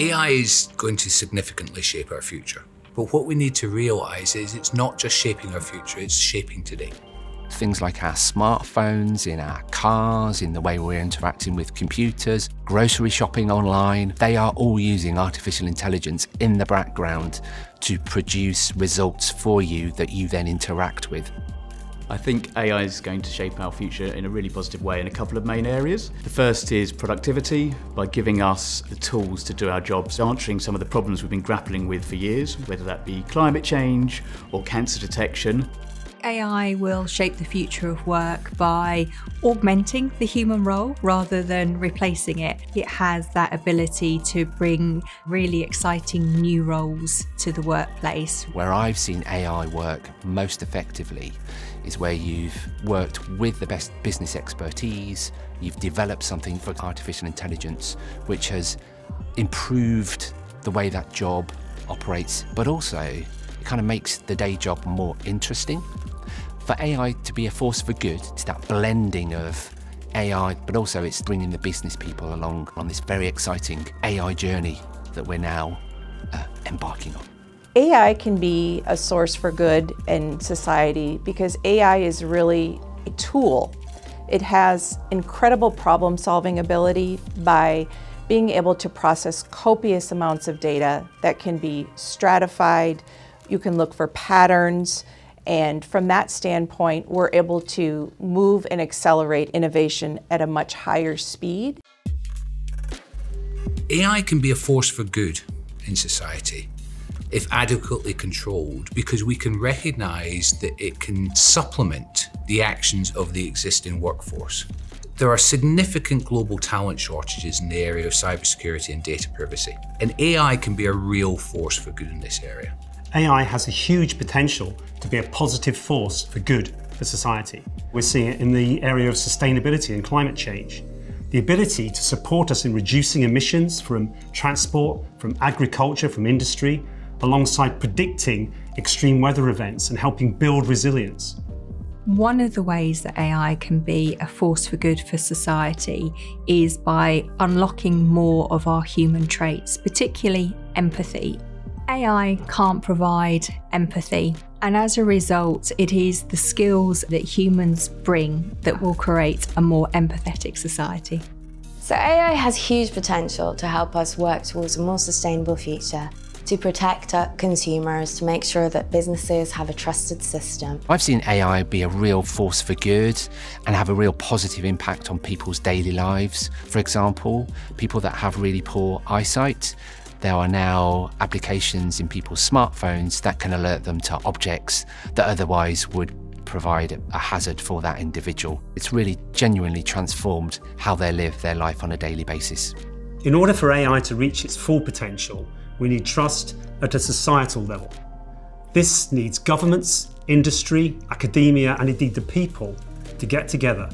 AI is going to significantly shape our future. But what we need to realise is it's not just shaping our future, it's shaping today. Things like our smartphones, in our cars, in the way we're interacting with computers, grocery shopping online, they are all using artificial intelligence in the background to produce results for you that you then interact with. I think AI is going to shape our future in a really positive way in a couple of main areas. The first is productivity, by giving us the tools to do our jobs, answering some of the problems we've been grappling with for years, whether that be climate change or cancer detection. AI will shape the future of work by augmenting the human role rather than replacing it. It has that ability to bring really exciting new roles to the workplace. Where I've seen AI work most effectively is where you've worked with the best business expertise, you've developed something for artificial intelligence which has improved the way that job operates, but also it kind of makes the day job more interesting for AI to be a force for good, it's that blending of AI, but also it's bringing the business people along on this very exciting AI journey that we're now uh, embarking on. AI can be a source for good in society because AI is really a tool. It has incredible problem solving ability by being able to process copious amounts of data that can be stratified. You can look for patterns. And from that standpoint, we're able to move and accelerate innovation at a much higher speed. AI can be a force for good in society if adequately controlled because we can recognise that it can supplement the actions of the existing workforce. There are significant global talent shortages in the area of cybersecurity and data privacy, and AI can be a real force for good in this area. AI has a huge potential to be a positive force for good for society. We're seeing it in the area of sustainability and climate change. The ability to support us in reducing emissions from transport, from agriculture, from industry, alongside predicting extreme weather events and helping build resilience. One of the ways that AI can be a force for good for society is by unlocking more of our human traits, particularly empathy AI can't provide empathy, and as a result, it is the skills that humans bring that will create a more empathetic society. So, AI has huge potential to help us work towards a more sustainable future to protect our consumers, to make sure that businesses have a trusted system. I've seen AI be a real force for good and have a real positive impact on people's daily lives. For example, people that have really poor eyesight, there are now applications in people's smartphones that can alert them to objects that otherwise would provide a hazard for that individual. It's really genuinely transformed how they live their life on a daily basis. In order for AI to reach its full potential, we need trust at a societal level. This needs governments, industry, academia, and indeed the people to get together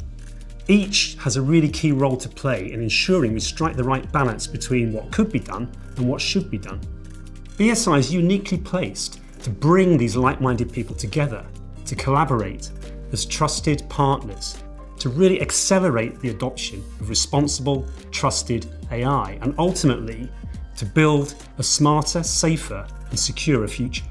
each has a really key role to play in ensuring we strike the right balance between what could be done and what should be done. BSI is uniquely placed to bring these like minded people together, to collaborate as trusted partners, to really accelerate the adoption of responsible, trusted AI, and ultimately to build a smarter, safer, and securer future.